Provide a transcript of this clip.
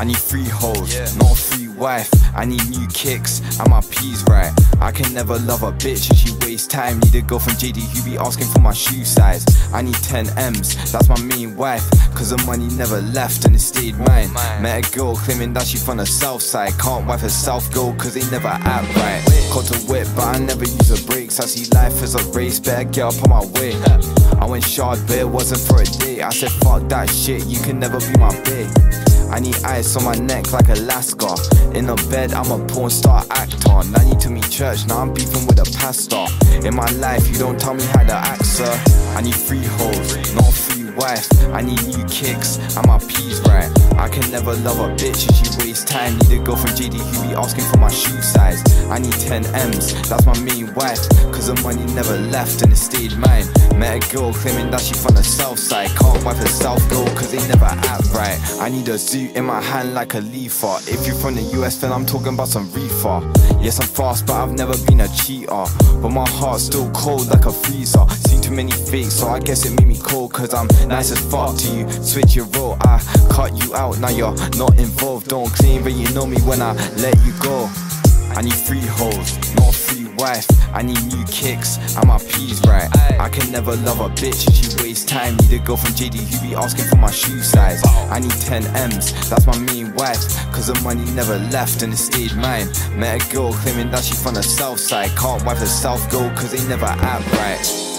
I need three hoes, yeah. not three wife. I need new kicks and my P's right. I can never love a bitch and she wastes time. Need a girl from JD who be asking for my shoe size. I need 10 M's, that's my main wife. Cause the money never left and it stayed mine. Met a girl claiming that she from the south side. Can't wife herself girl cause they never act right. Caught a whip but I never use the brakes. I see life as a race, better get up on my way. I went shard but it wasn't for a day. I said fuck that shit, you can never be my babe. I need ice on my neck like Alaska. In a bed, I'm a porn star actor. I need to meet church, now I'm beefing with a pastor. In my life, you don't tell me how to act, sir. I need free hoes, not free wife. I need new kicks, and my P's right. I can never love a bitch if she wastes time. Need a girl from JD be asking for my shoe size. I need 10 M's, that's my main wife. Cause the money never left and it stayed mine. Met a girl claiming that she from the south side. Can't wipe herself, girl, cause they never act right. I need a suit in my hand like a leafer. If you're from the US, then I'm talking about some reefer. Yes, I'm fast, but I've never been a cheater. But my heart's still cold like a freezer. Too many fakes, so I guess it made me cold. Cause I'm nice as fuck to you. Switch your role, I cut you out, now you're not involved. Don't claim that you know me when I let you go. I need free hoes, not free wife. I need new kicks, and my P's right. I can never love a bitch if she wastes time. Need a girl from JD who be asking for my shoe size. I need 10 M's, that's my main wife. Cause the money never left and it stayed mine. Met a girl claiming that she from the south side. Can't wipe herself, girl, cause they never act right.